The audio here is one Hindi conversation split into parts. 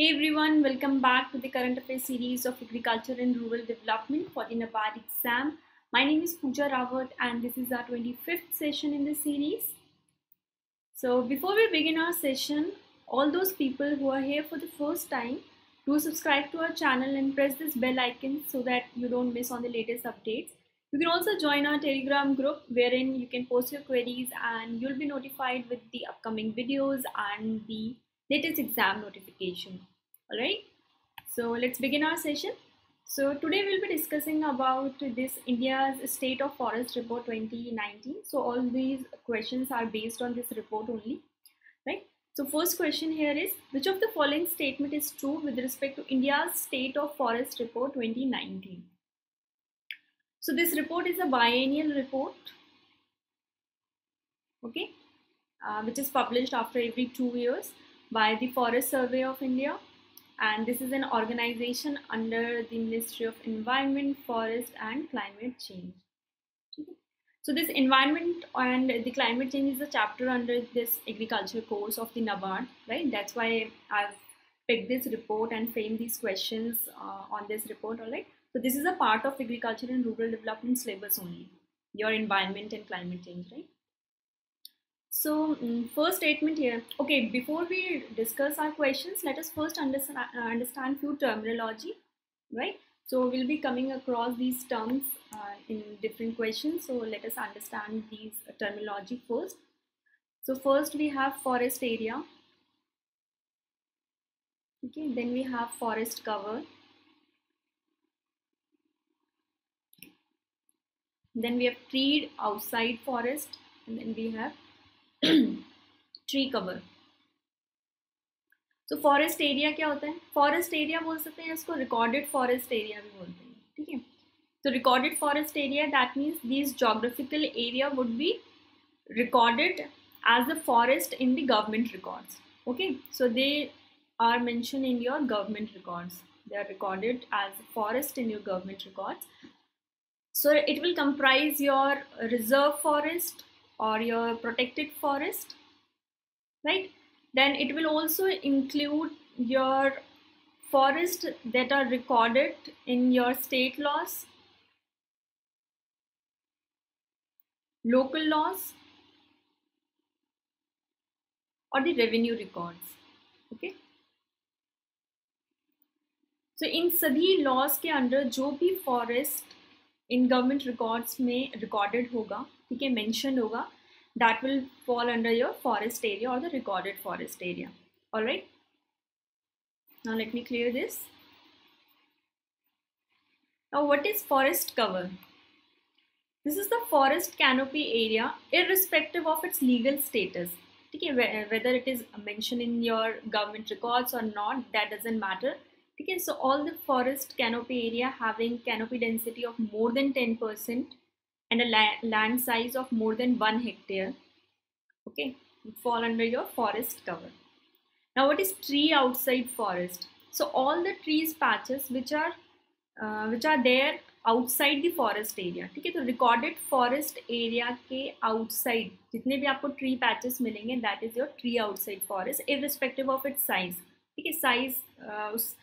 Hey everyone, welcome back to the current affairs series of agriculture and rural development for the NABARD exam. My name is Pooja Rawat and this is our 25th session in the series. So before we begin our session, all those people who are here for the first time, do subscribe to our channel and press this bell icon so that you don't miss on the latest updates. You can also join our telegram group wherein you can post your queries and you'll be notified with the upcoming videos and the latest exam notification. Alright, so let's begin our session. So today we'll be discussing about this India's State of Forest Report 2019. So all these questions are based on this report only, right? So first question here is, which of the following statement is true with respect to India's State of Forest Report 2019? So this report is a biennial report, okay, uh, which is published after every two years by the Forest Survey of India. And this is an organization under the Ministry of Environment, Forest and Climate Change. So this environment and the climate change is a chapter under this agriculture course of the NABARD, right? That's why I've picked this report and framed these questions uh, on this report, all right? So this is a part of agriculture and rural development syllabus only, your environment and climate change, right? So um, first statement here. Okay, before we discuss our questions, let us first understand, uh, understand few terminology, right? So we'll be coming across these terms uh, in different questions. So let us understand these terminology first. So first we have forest area. Okay, then we have forest cover. Then we have treed outside forest and then we have tree cover तो फॉरेस्ट एरिया क्या होता है? फॉरेस्ट एरिया बोल सकते हैं इसको रिकॉर्डेड फॉरेस्ट एरिया भी बोलते हैं, ठीक है? तो recorded forest area that means this geographical area would be recorded as a forest in the government records okay so they are mentioned in your government records they are recorded as a forest in your government records so it will comprise your reserve forest or your protected forest right then it will also include your forest that are recorded in your state laws local laws or the revenue records okay so in सभी laws के under जो भी forest in government records में recorded होगा ठीक है मेंशन होगा that will fall under your forest area or the recorded forest area all right now let me clear this now what is forest cover this is the forest canopy area irrespective of its legal status okay whether it is mentioned in your government records or not that doesn't matter okay so all the forest canopy area having canopy density of more than 10 percent and a la land size of more than one hectare okay fall under your forest cover now what is tree outside forest so all the trees patches which are uh, which are there outside the forest area ठीक है तो recorded forest area के outside जितने भी आपको tree patches मिलेंगे that is your tree outside forest irrespective of its size ठीक है size uh, उस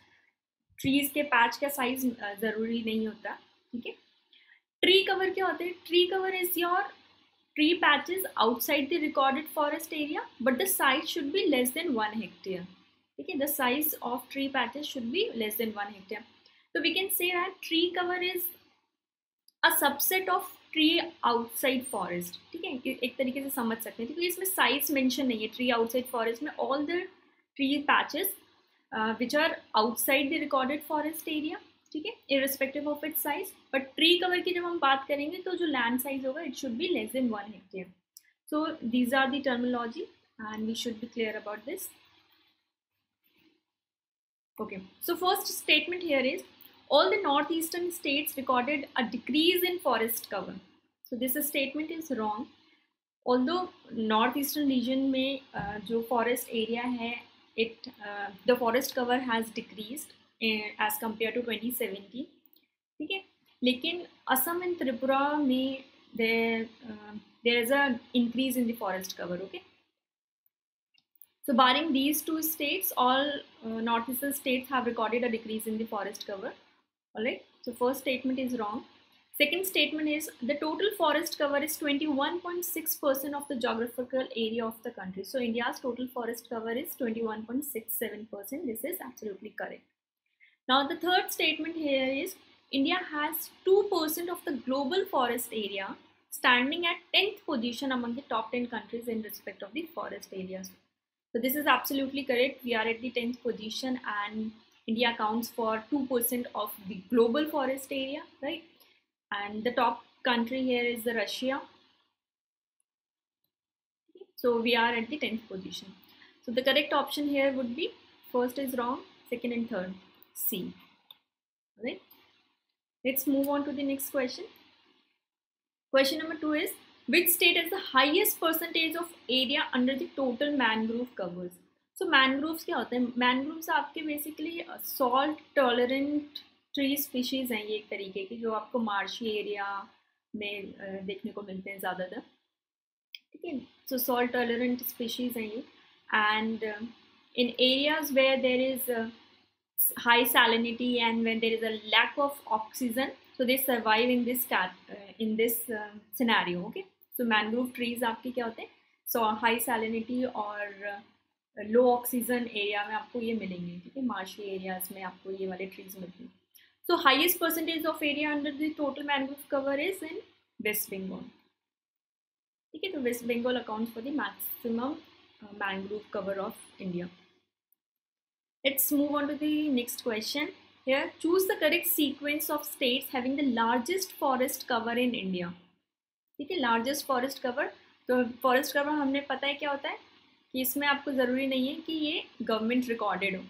trees के patch का size uh, ज़रूरी नहीं होता ठीक है ट्री कवर क्या होता है? Tree cover is your tree patches outside the recorded forest area but the size should be less than one hectare ठीक है? The size of tree patches should be less than one hectare तो we can say that tree cover is a subset of tree outside forest ठीक है? एक तरीके से समझ सकते हैं। क्योंकि इसमें साइज़ मेंशन नहीं है। ट्री आउटसाइड फॉरेस्ट में all the tree patches which are outside the recorded forest area ठीक है? Irrespective of it size but tree cover की जब हम बात करेंगे तो जो लैंड साइज़ होगा it should be less than one hectare so these are the terminology and we should be clear about this okay so first statement here is all the north eastern states recorded a decrease in forest cover so this statement is wrong although north eastern region में जो फॉरेस्ट एरिया है it the forest cover has decrease As compared to twenty seventeen ठीक है लेकिन असम एंड त्रिपुरा में there there is a increase in the forest cover okay So barring these two states, all uh, northeastern states have recorded a decrease in the forest cover. Alright, so first statement is wrong. Second statement is the total forest cover is 21.6% of the geographical area of the country. So India's total forest cover is 21.67%. This is absolutely correct. Now the third statement here is India has 2% of the global forest area standing at 10th position among the top 10 countries in respect of the forest areas. So this is absolutely correct. We are at the 10th position and India accounts for 2% of the global forest area, right? And the top country here is the Russia. So we are at the 10th position. So the correct option here would be first is wrong, second and third, C. Right? Let's move on to the next question. Question number two is which state has the highest percentage of area under the total mangrove covers so mangroves क्या होते हैं mangroves आपके basically salt tolerant tree species हैं ये एक तरीके की जो आपको marshy area में देखने को मिलते हैं ज़्यादातर ठीक है so salt tolerant species हैं ये and uh, in areas where there is uh, high salinity and when there is a lack of oxygen so they survive in this cat uh, in this uh, scenario okay? So mangrove trees आपके क्या होते हैं? सो हाई सैलिनिटी और लो ऑक्सीजन एरिया में आपको ये मिलेंगे ठीक है? मार्शी एरियाज़ में आपको ये वाले ट्रीज मिलते हैं। So highest percentage of area under the total mangrove cover is in West Bengal ठीक है? तो West Bengal account for the maximum mangrove cover of India let's move on to the next question here. Choose the correct sequence of states having the largest forest cover in india. ठीक है लार्जेस्ट फॉरेस्ट कवर तो फॉरेस्ट कवर हमने पता है क्या होता है? कि इसमें आपको ज़रूरी नहीं है कि ये गवर्नमेंट रिकॉर्डेड हो।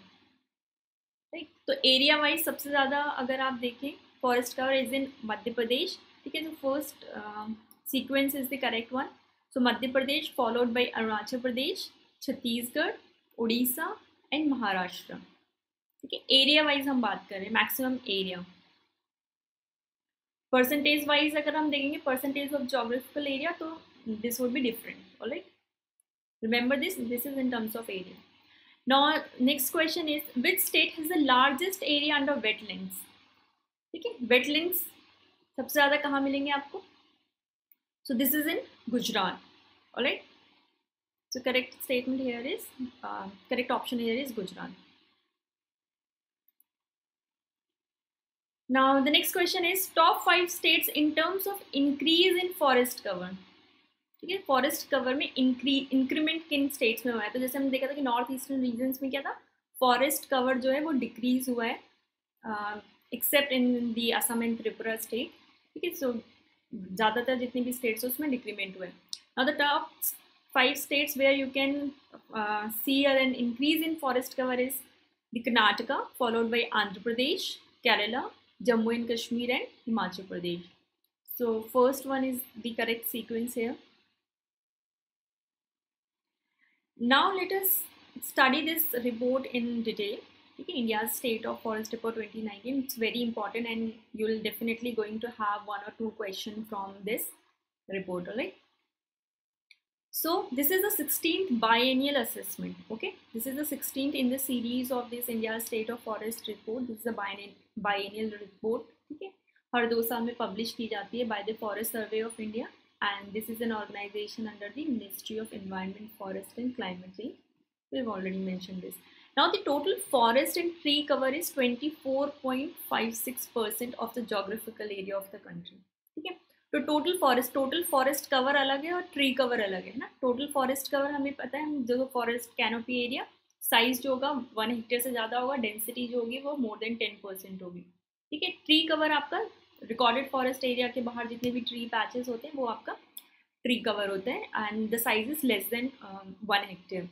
राइट तो एरिया वाइज सबसे ज़्यादा अगर आप देखें forest cover is in Madhya Pradesh. ठीक है तो first sequence is the correct one so Madhya Pradesh followed by Arunachal Pradesh, Chhattisgarh, Orissa and Maharashtra. ठीक है एरिया वाइज हम बात कर करें मैक्सिमम एरिया परसेंटेज वाइज अगर हम देखेंगे परसेंटेज ऑफ़ जोग्राफिकल एरिया तो this would be different alright remember this this is in terms of area now next question is which state has the largest area under wetlands ठीक है वेटलैंड्स सबसे ज़्यादा कहाँ मिलेंगे आपको? So this is in Gujarat alright so correct statement here is correct option here is Gujarat Now, the next question is, top five states in terms of increase in forest cover. ठीक है? फॉरेस्ट कवर में इंक्रीमेंट किन स्टेट्स में हुआ है? तो जैसे हमने देखा था कि नॉर्थ ईस्टर्न रीजन में क्या था? फॉरेस्ट कवर जो है वो डिक्रीज हुआ है except in the Assam and Tripura state ठीक है? सो ज़्यादातर जितने भी स्टेट्स हैं, उसमें डिक्रीमेंट हुआ है। Now the top five states where you can uh, see an increase in forest cover is the Karnataka, followed by Andhra Pradesh, Kerala, Jammu and Kashmir and Himachal Pradesh. So first one is the correct sequence here. Now let us study this report in detail. Okay, India's state of forest report 2019. It's very important and you'll definitely going to have one or two question from this report. only. So this is the 16th biennial assessment. Okay, this is the 16th in the series of this India State of Forest report. This is a biennial biennial report. ठीक है हर दो साल में पब्लिश की जाती है by the forest survey of India and this is an organization under the Ministry of Environment, Forest and Climate Change. We've already mentioned this. Now the total forest and tree cover is 24.56% of the geographical area of the country. तो total forest total forest cover अलग है और ट्री कवर अलग है ना? टोटल फॉरेस्ट कवर हमें पता है जो फॉरेस्ट कैनोपी एरिया साइज़ जो होगा वन हेक्टेयर से ज़्यादा होगा डेंसिटी जो होगी वो मोर देन टेन परसेंट होगी। ठीक है? ट्री कवर आपका रिकॉर्डेड फॉरेस्ट एरिया के बाहर जितने भी ट्री पैचेस होते हैं, वो आपका ट्री कवर होते हैं and the size is less than one hectare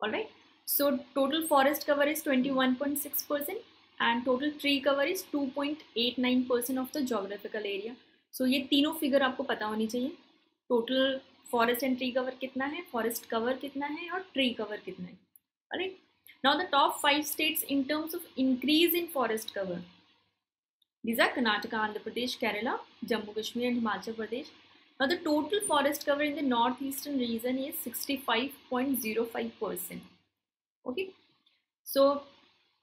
all right so total forest cover is twenty one point six percent and total tree cover is two point eight nine percent of the geographical area so ये तीनों फिगर आपको पता होनी चाहिए। Total forest and tree cover कितना है? फॉरेस्ट कवर कितना है? और ट्री कवर कितना है? अरे now the top five states in terms of increase in forest cover these are Karnataka Andhra Pradesh Kerala Jammu Kashmir and Himachal Pradesh now the total forest cover in the north eastern region is sixty five point zero five percent okay so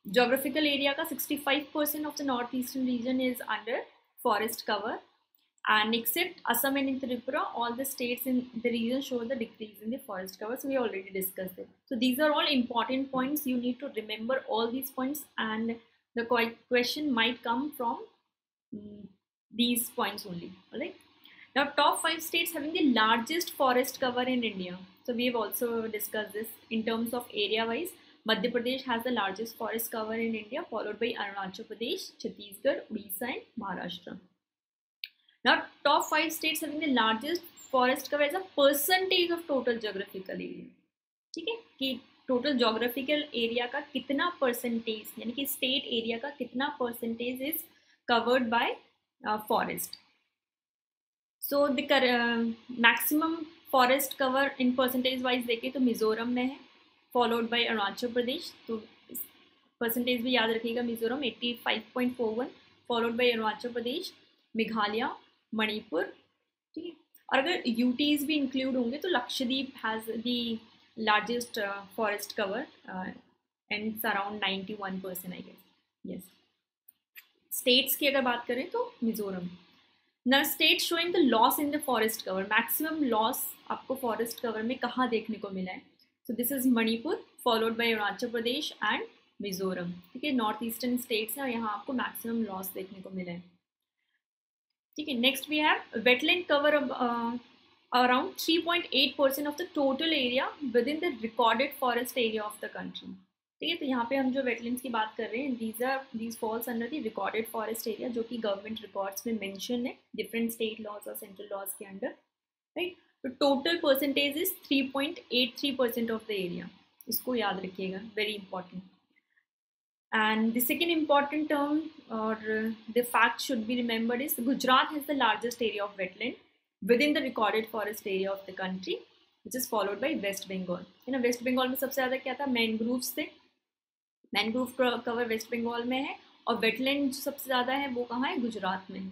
geographical area का sixty five percent of the north eastern region is under forest cover and except Assam and Tripura, all the states in the region show the decrease in the forest cover. So we already discussed it. So these are all important points. You need to remember all these points and the question might come from um, these points only. All right. Now top five states having the largest forest cover in India. So we have also discussed this in terms of area wise. Madhya Pradesh has the largest forest cover in India followed by Arunachal Pradesh, Chhattisgarh, Odisha and Maharashtra. Now, top five states having the largest forest cover as a percentage of total geographical area. ठीक है कि टोटल जोग्राफिकल एरिया का कितना परसेंटेज यानी कि स्टेट एरिया का कितना percentage is covered by forest so the maximum forest cover in percentage wise देखें तो मिजोरम में है फॉलोड बाय अरुणाचल प्रदेश तो परसेंटेज भी याद रखिएगा मिजोरम 85.41 फॉलोड बाय अरुणाचल प्रदेश मेघालय मणिपुर, ठीक है? और अगर यूटीज भी इंक्लूड होंगे तो Lakshadweep has the largest forest cover and around ninety one percent I guess yes states की अगर बात करें तो मिजोरम। न state showing the loss in the forest cover maximum loss आपको फॉरेस्ट कवर में कहाँ देखने को मिला है? So this is Manipur followed by Arunachal Pradesh and Mizoram. ठीक है? नॉर्थ ईस्टर्न स्टेट्स हैं और यहाँ आपको मैक्सिमम लॉस देखने को मिला है। ठीक है next we have wetland cover around 3.8 percent of the total area within the recorded forest area of the country ठीक है तो यहाँ पे हम जो वेटलैंड्स की बात कर रहे हैं these are these falls under the recorded forest area जो कि गवर्नमेंट रिकॉर्ड्स में मेंशन है डिफरेंट स्टेट लॉज और सेंट्रल लॉज के अंडर राइट तो total percentage is 3.83 percent of the area इसको याद रखिएगा very important and the second important term और the fact should be remembered is Gujarat is the largest area of wetland within the recorded forest area of the country which is followed by West Bengal है ना वेस्ट बंगाल में सबसे ज़्यादा क्या था? मैनग्रूव्स थे। मैनग्रूव कवर वेस्ट बंगाल में है और वेटलैंड जो सबसे ज़्यादा है वो कहाँ है? गुजरात में है।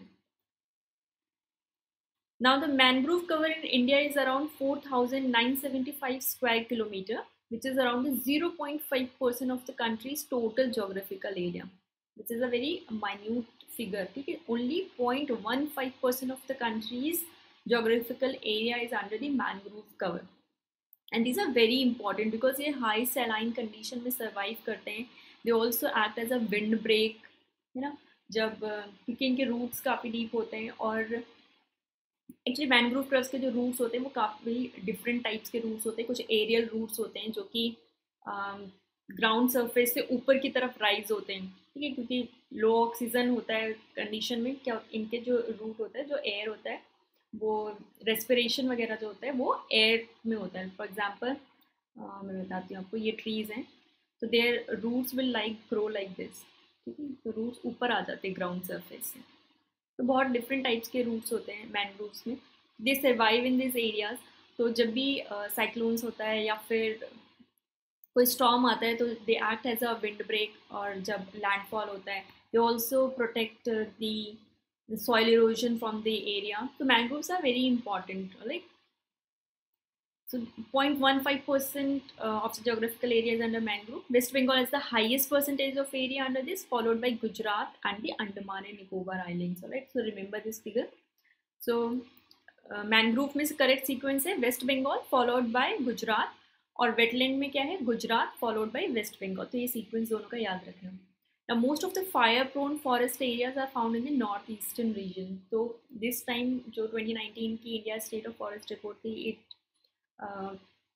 Now the mangrove cover in India is around four thousand nine seventy five square kilometre which is around zero point five percent of the country's total geographical area which is a very minute figure. Okay? Only 0.15% of the country's geographical area is under the mangrove cover. And these are very important because they high saline condition में survive करते हैं. They also act as a windbreak, you know, जब क्योंकि इनके रूट्स काफ़ी डीप होते हैं और एक्चुअली मैनग्रोव क्रब्स के जो रूट्स होते हैं वो काफ़ी डिफरेंट टाइप्स के रूट्स होते हैं कुछ एरियल रूट्स होते हैं जो कि ग्राउंड सरफेस से ऊपर की तरफ़ राइज होते हैं ठीक है क्योंकि लो ऑक्सीजन होता है कंडीशन में क्या इनके जो रूट होता है जो एयर होता है वो रेस्पिरेशन वगैरह जो होता है वो एयर में होता है. फॉर एग्ज़ाम्पल मैं बताती हूँ आपको ये ट्रीज़ हैं तो their roots will like grow like this ठीक है? तो रूट्स ऊपर आ जाते हैं ग्राउंड सरफेस से. तो बहुत डिफरेंट टाइप्स के रूट्स होते हैं मैनग्रोव्स में. They survive in this areas तो जब भी साइक्लोन्स uh, होता है या फिर कोई स्टॉम आता है तो they act as a wind break और जब लैंडफॉल होता है they also protect the soil erosion from the area तो mangroves are very important like so point one five percent of the geographical areas under mangrove West Bengal is the highest percentage of area under this followed by Gujarat and the Andaman and Nicobar island right so remember this figure so mangrove में करेक्ट सीक्वेंस है वेस्ट बंगाल फॉलोड बाई गुजरात और वेटलैंड में क्या है? गुजरात फॉलोड बाई वेस्ट बंगाल तो ये सीक्वेंस दोनों का याद रखना the most of the fire prone forest areas are found in the north eastern region तो दिस टाइम जो 2019 की India state of forest report थी it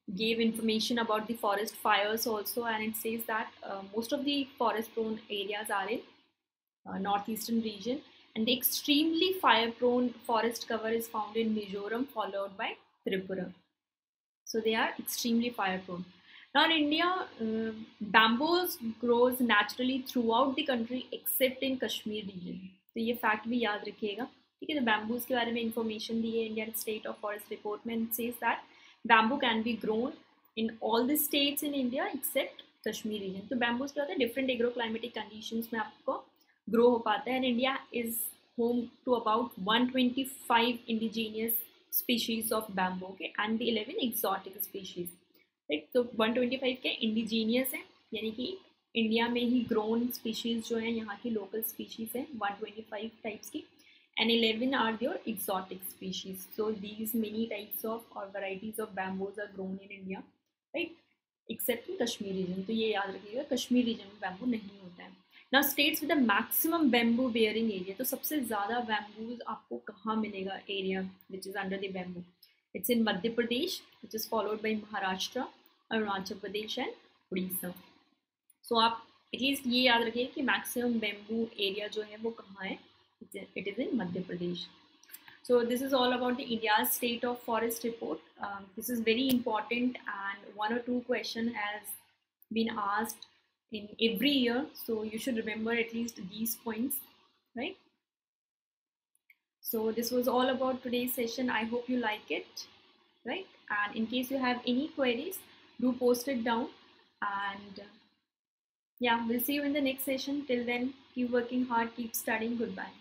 gave information about the forest fires also and it says that most of the forest prone areas are in north eastern region and the extremely fire prone forest cover is found in Mizoram followed by Tripura So they are extremely fire prone. Now in India, uh, bamboos grows naturally throughout the country except in Kashmir region. तो ये फैक्ट भी याद रखिएगा ठीक है तो बैम्बूज के बारे में इंफॉर्मेशन दी है Indian state of forest report में says that bamboo can be grown in all the states in India except Kashmir region. तो bamboos क्या होता है different agroclimatic conditions में आपको grow हो पाता है and India is home to about 125 indigenous species of bamboo के and eleven exotic species right तो 125 के इंडिजीनियस हैं, यानी कि इंडिया में ही ग्रोन स्पीशीज जो हैं, यहाँ की लोकल स्पीशीज हैं 125 टाइप्स की and eleven are their exotic species so these many types of और varieties of bamboos are grown in India right except Kashmir region तो ये याद रखिएगा कश्मीर रीजन में बैम्बो नहीं ना states with the maximum bamboo bearing area तो सबसे ज़्यादा बैम्बूज आपको कहाँ मिलेगा area which is under the it's in Madhya Pradesh which is followed by Maharashtra Arunachal Pradesh and Orissa so आप एटलीस्ट ये याद रखिए कि मैक्सिमम बैम्बू एरिया जो है वो कहाँ है? It is in Madhya Pradesh So this is all about the India's state of forest report. Um, this is very important and one or two question been asked in every year. So you should remember at least these points, right? So this was all about today's session. I hope you like it, right? And in case you have any queries, do post it down and yeah, we'll see you in the next session. Till then, keep working hard, keep studying. Goodbye.